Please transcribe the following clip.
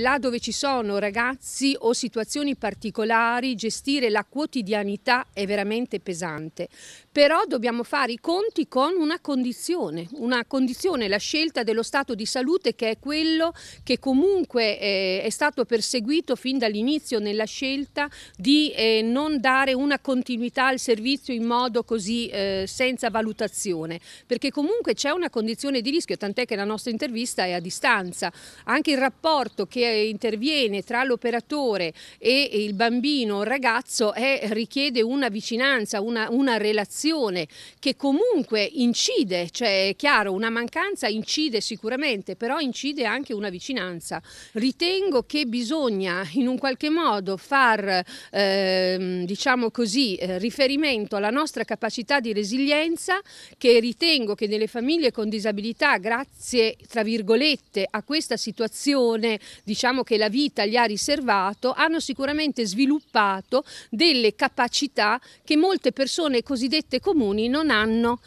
Là dove ci sono ragazzi o situazioni particolari, gestire la quotidianità è veramente pesante. Però dobbiamo fare i conti con una condizione, una condizione, la scelta dello stato di salute che è quello che comunque eh, è stato perseguito fin dall'inizio nella scelta di eh, non dare una continuità al servizio in modo così eh, senza valutazione, perché comunque c'è una condizione di rischio, tant'è che la nostra intervista è a distanza. Anche il rapporto che interviene tra l'operatore e il bambino, il ragazzo, è, richiede una vicinanza, una, una relazione che comunque incide, cioè è chiaro, una mancanza incide sicuramente, però incide anche una vicinanza. Ritengo che bisogna in un qualche modo far, eh, diciamo così, eh, riferimento alla nostra capacità di resilienza che ritengo che nelle famiglie con disabilità, grazie tra virgolette a questa situazione, diciamo che la vita gli ha riservato, hanno sicuramente sviluppato delle capacità che molte persone cosiddette comuni non hanno